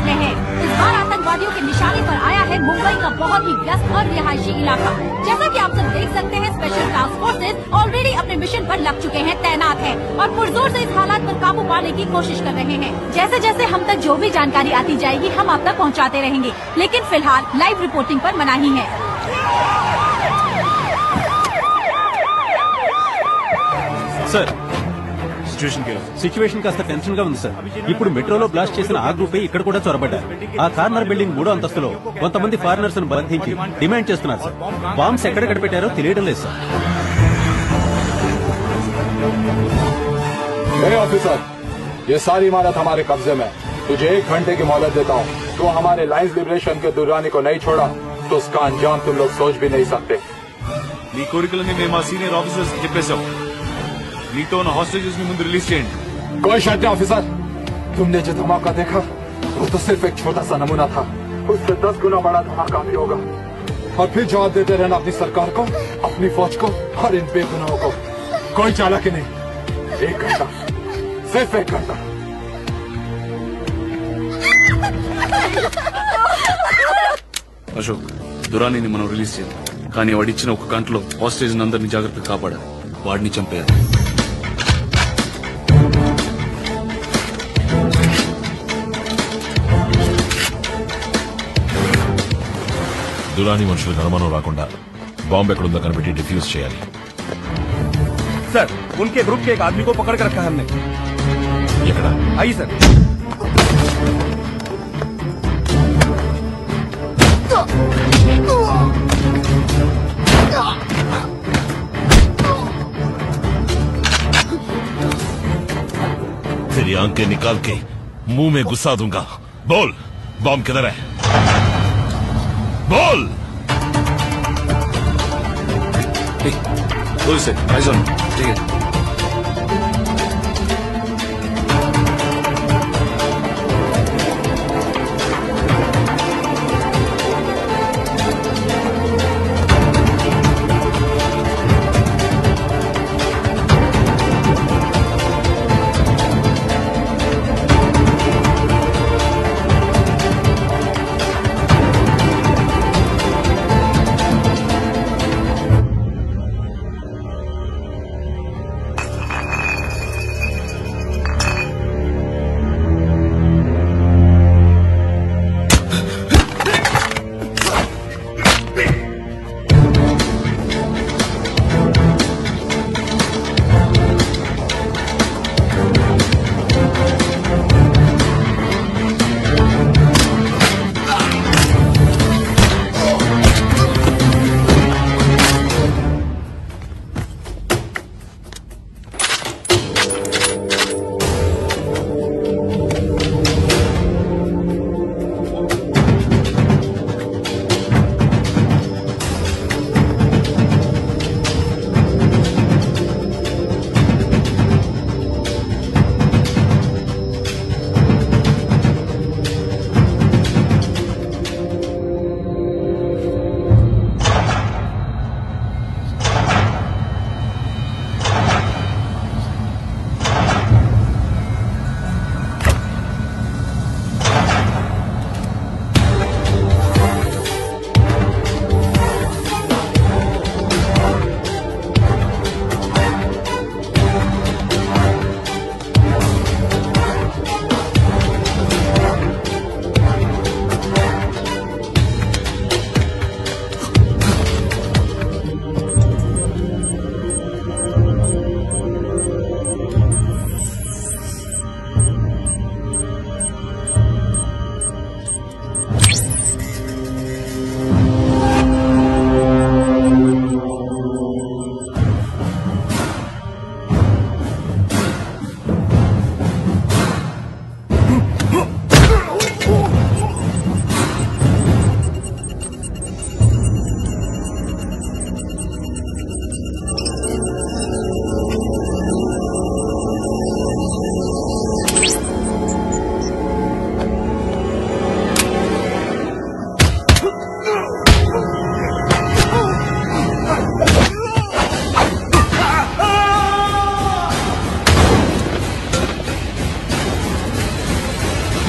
खेत में इस बार आतंकवादियों के निशाने पर आया है मुंबई का बहुत ही व्यस्त और रिहायशी इलाका। जैसा कि आप सब देख सकते हैं स्पेशल टास्क फोर्सेज ऑलरेडी अपने मिशन पर लग चुके हैं, तैनात हैं और पुरजोर से इस हालात पर काबू पाने की कोशिश कर रहे हैं। जैसे जैसे हम तक जो भी जानकारी आती जाएगी, हम आप तक पहुँचाते रहेंगे। लेकिन फ़िलहाल लाइव रिपोर्टिंग आरोप मनाही है। सर సిచ్యువేషన్ సిచ్యువేషన్ కాస్త టెన్షన్ గా ఉంది సార్ ఇప్పుడు మెట్రోలో బ్లాస్ట్ చేసిన ఆ గ్రూప్ ఇక్కడ కూడా చొరబడ్డారు ఆ కార్నర్ బిల్డింగ్ మూడో అంతస్తులో కొంతమంది ఫారినర్స్ ను బంధించి డిమాండ్ చేస్తున్నారు సార్ బాంబ్స్ ఎక్కడెక్కడ పెట్టారో తెలియడం లేదు సార్ ऑफिसर ये सारी इमारत हमारे कब्जे में तुझे एक घंटे की मोहलत देता हूँ तो हमारे लाइन्स लिबरेशन के दुरानी को नहीं छोड़ा तो उसका अंजाम तुम लोग सोच भी नहीं सकते नी కోరికలన్నీ మేము ఆ సీనియర్ ఆఫీసర్స్ చెప్పేశాం నీతో ఉన్న హాస్టేజెస్ ని ముందు రిలీజ్ చేయండి कोई शर्त नहीं ऑफिसर तुमने जो धमाका देखा वो तो सिर्फ एक छोटा सा नमूना था उससे दस गुना बड़ा धमाका भी होगा और फिर जवाब देते रहना अपनी सरकार को अपनी फौज को और इन बेगुनाहों को कोई चालाकी नहीं एक घंटा सिर्फ एक घंटा అశోక్ దురానిని మనం రిలీజ్ చేయాలి కానీ వాడిచ్చిన ఒక గంటలో హాస్టేజ్ అందరినీ జాగ్రత్తగా కాపాడాలి వాడిని చంపేయాలి దురాని మనుషులకు అనుమానం రాకుండా బాంబు ఎక్కడుందో కనిపెట్టి డిఫ్యూజ్ చేయాలి सर उनके ग्रुप के एक आदमी को पकड़ कर रखा है हमने ఎక్కడ आइए सर तेरी आंखें निकाल के मुंह में गुस्सा दूंगा बोल बॉम्ब किधर है Ball! Hey, Lucy, Mason, take it.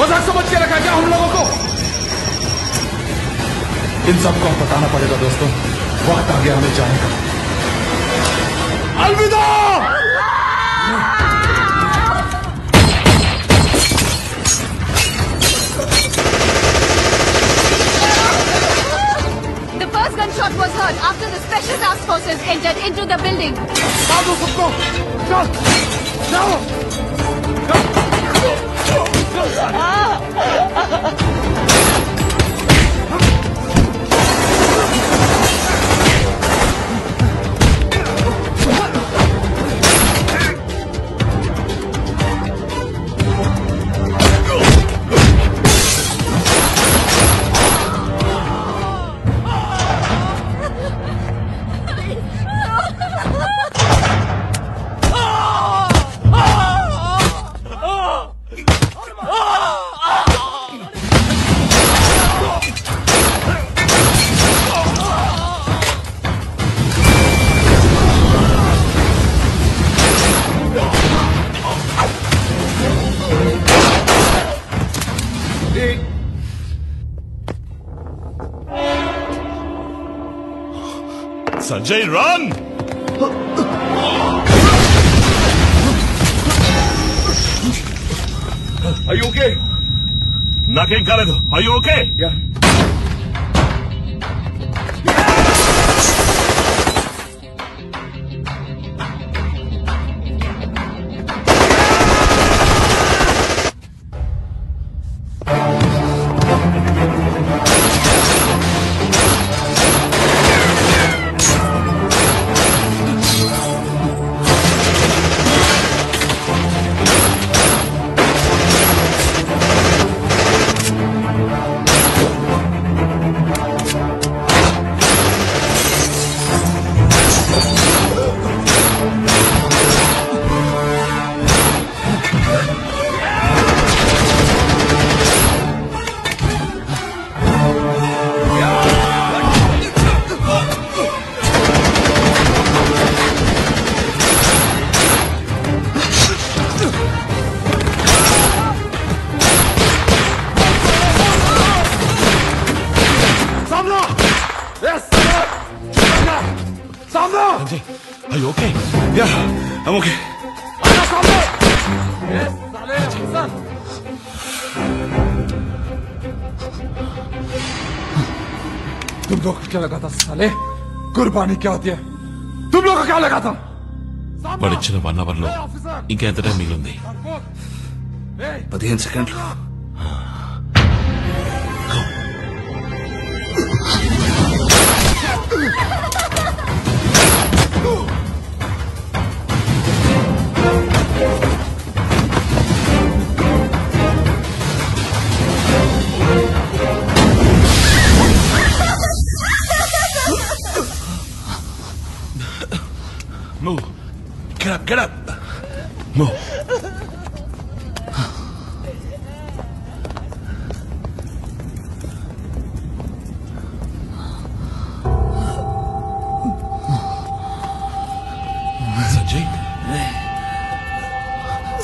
मज़ाक समझ के रखा क्या हम लोगों को इन सबको हम बताना पड़ेगा दोस्तों वक्त आगे हमें जाने का अलविदा Ah! Sanjay run Are you okay? నాకేం కాలేదు అయ్యో okay Yeah. सामना సంజయ్ అయ్యో ఓకే Yeah, I'm okay. आना सामने यस साले अफसर तुम लोग को क्या लगा था साले कुर्बानी क्या होती है तुम लोग को क्या लगा था వాడు ఇచ్చిన వన్ అవర్ లో ऑफिसर ఇంకా ఎంత టైం మిగిలింది పదిహేను సెకండ్లు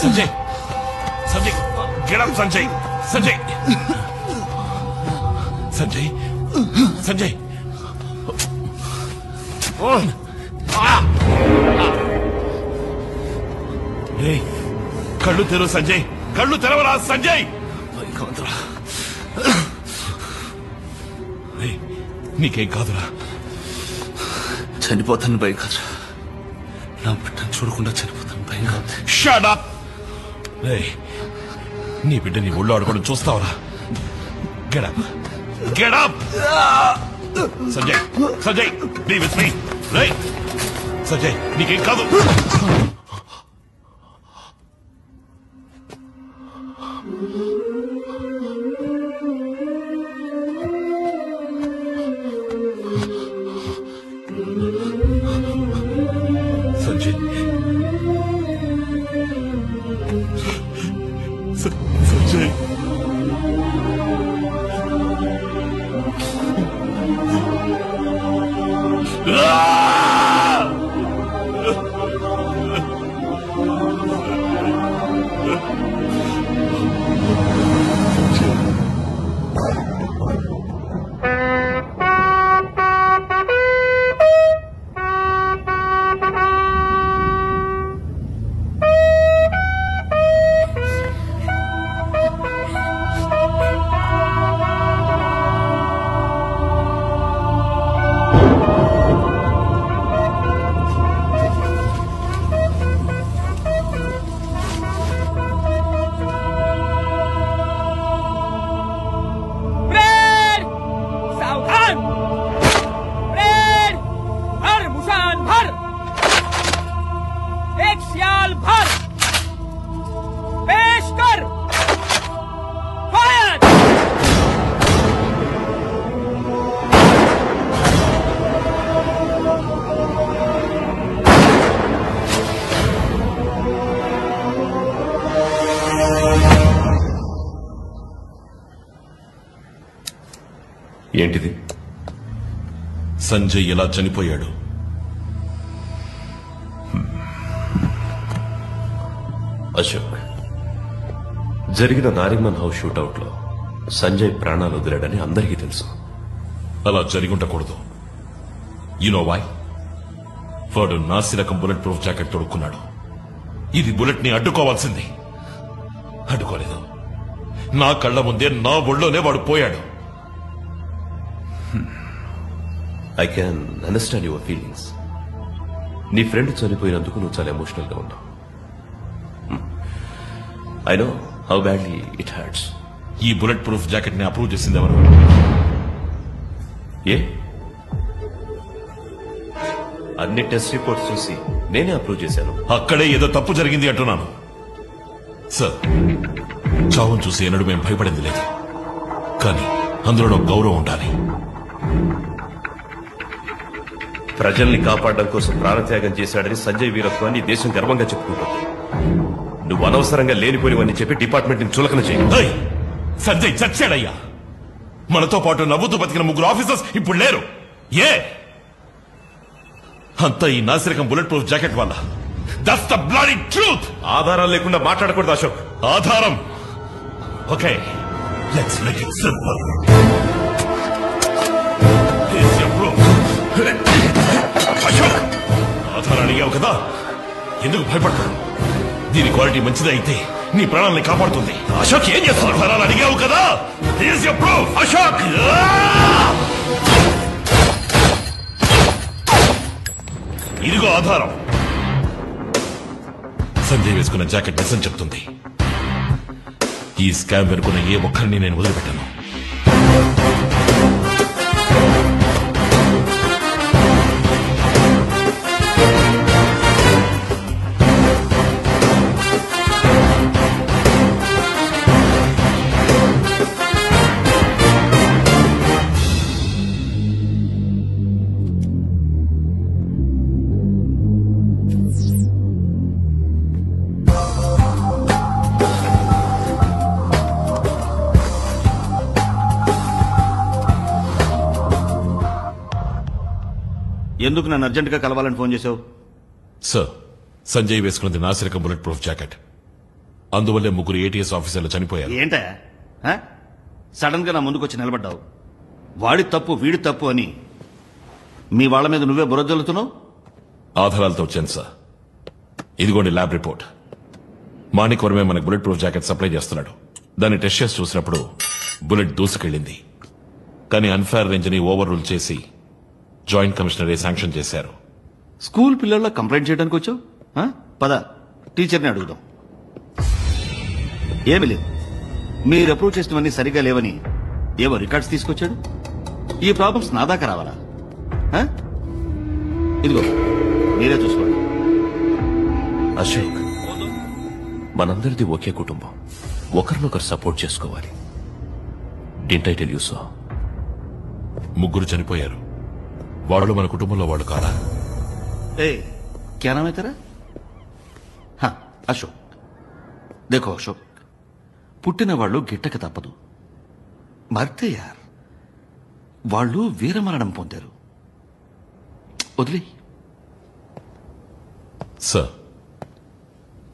Sanjay! Sanjay! Sanjay? Sanjay? Oh! Ah! రేయ్, కళ్ళు తెరువు సంజయ్ కళ్ళు తెరవరా సంజయ్ వదరా. రేయ్, నీకేం కాదురా చనిపోతాను భయం కాదురా నా బిడ్డను చూడకుండా చనిపోతాను భయం కాదు షట్ రేయ్ నీ బిడ్డ నీ ఒళ్ళు ఆడుకోవడం చూస్తావరా. Get up get up Sanjay Sanjay be with me రేయ్ సంజయ్ నీకేం కాదు. సంజయ్ ఎలా చనిపోయాడు. అశోక్ జరిగిన నారిమన్ హౌస్ షూటౌట్లో సంజయ్ ప్రాణాలు వదిలాడని అందరికీ తెలుసు. అలా జరిగి ఉండకూడదు యునో వై వాడు నాసి రకం బుల్లెట్ ప్రూఫ్ జాకెట్ తొడుక్కున్నాడు. ఇది బుల్లెట్ని అడ్డుకోవాల్సింది. అడ్డుకోలేదు. నా కళ్ళ ముందే నా ఒళ్ళోనే వాడు పోయాడు. I can understand your feelings నీ ఫ్రెండ్ చనిపోయినందుకు నువ్వు చాలా ఎమోషనల్గా ఉన్నావు. I know how badly it hurts ఈ బుల్లెట్ ప్రూఫ్ జాకెట్ని అప్రూవ్ చేసింది ఎవరు? ఏ? అన్ని టెస్ట్ రిపోర్ట్స్ చూసి నేనే అప్రూవ్ చేశాను. అక్కడే ఏదో తప్పు జరిగింది అంటున్నాను. సార్ చావును చూసి ఎన్నడూ మేము భయపడింది లేదు. కానీ అందులో గౌరవం ఉండాలి. ప్రజల్ని కాపాడడం కోసం ప్రాణత్యాగం చేశాడని సంజయ్ వీరత్వాన్ని దేశం గర్వంగా చెప్పుకుంటుంది. నువ్వు అనవసరంగా లేనిపోనివని చెప్పి డిపార్ట్మెంట్ని చులకన చేయి! సంజయ్ చచ్చాడయ్యా. మనతో పాటు నవ్వుతూ బతికిన ముగ్గురు ఆఫీసర్స్ ఇప్పుడు లేరు. ఏ? అంతా ఈ నాసిరకం బుల్లెట్ ప్రూఫ్ జాకెట్ వల్ల దట్స్ ద బ్లడీ ట్రూత్ ఆధారాలు లేకుండా మాట్లాడకూడదు అశోక్. ఆధారం. Okay. Let's make it simple కదా? ఎందుకు భయపడతాను దీని క్వాలిటీ మంచిదే అయితే నీ ప్రాణాలని కాపాడుతుంది. అశోక్ ఏం చేస్తావు ఆధారాలు అడిగావు కదా? అశోక్! ఇదిగో ఆధారం. సంజయ్ వేసుకున్న జాకెట్ నిజం చెప్తుంది. ఈ స్కామ్ వెనుకున్న ఏ ఒక్కరిని నేను వదిలిపెట్టాను. ఎందుకు నన్ను అర్జెంటుగా కలవాలని ఫోన్ చేసావు సార్ సంజయ్ వేసుకున్నది నాసిరకం బుల్లెట్ ప్రూఫ్ జాకెట్. అందువల్లే ముగ్గురు ఏటీఎస్ ఆఫీసర్లు చనిపోయారు. ఏంటా? సడన్గా నా ముందుకు వచ్చి నిలబడ్డావు. వాడి తప్పు వీడి తప్పు అని. మీ వాళ్ళ మీద నువ్వే బురదలుతున్నావు ఆధారాలతో వచ్చాను సార్ ఇదిగోండి ల్యాబ్ రిపోర్ట్. మాణిక్ వర్మే మనకు బుల్లెట్ ప్రూఫ్ జాకెట్ సప్లై చేస్తున్నాడు. దాన్ని టెస్ట్ చేసి చూసినప్పుడు బుల్లెట్ దూసుకెళ్ళింది. కానీ అన్ఫేర్ రేంజ్ని ఓవర్ రూల్ చేసి జాయింట్ కమిషనరే శాంక్షన్ చేశారు? స్కూల్ పిల్లల్లో కంప్లైంట్ చేయడానికి వచ్చావు? ఆ? పద టీచర్ని అడుగుదాం. ఏమి లేదు మీరు అప్రూవ్ చేసినవన్నీ సరిగా లేవని ఏవో రికార్డ్స్ తీసుకొచ్చాడు. ఈ ప్రాబ్లమ్స్ నా దాకా రావాలా? ఆ? ఇదిగో మీరే చూసుకోండి. అశోక్ మనందరిది ఒకే కుటుంబం. ఒకరినొకరు సపోర్ట్ చేసుకోవాలి. Didn't I tell you so ముగ్గురు చనిపోయారు. వాళ్ళు మన కుటుంబంలో వాళ్ళు కారా ఏ क्या नाम है तेरा हाँ అశోక్ देखो అశోక్ పుట్టిన వాళ్ళు గిట్టక తప్పదు మర్తే యార్ వాళ్ళు వీరమరణం పొందారు వదిలే సార్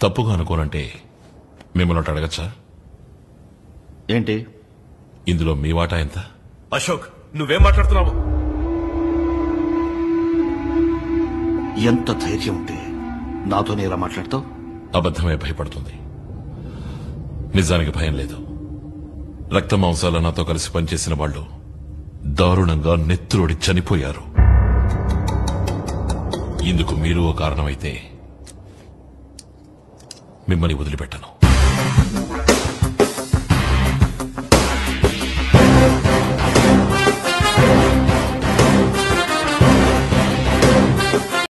తప్పుగా అనుకోనంటే మిమ్మల్ని ఒకటి అడగచ్చా ఏంటి ఇందులో మీ వాటా ఎంత అశోక్ నువ్వేం మాట్లాడుతున్నావు ఎంత ధైర్యం ఉంటే నాతోనే ఇలా మాట్లాడతావు? అబద్ధమే భయపడుతుంది. నిజానికి భయం లేదు. రక్త మాంసాల నాతో కలిసి పనిచేసిన వాళ్ళు దారుణంగా నెత్తురుడి చనిపోయారు. ఇందుకు మీరు ఓ కారణమైతే మిమ్మల్ని వదిలిపెట్టను.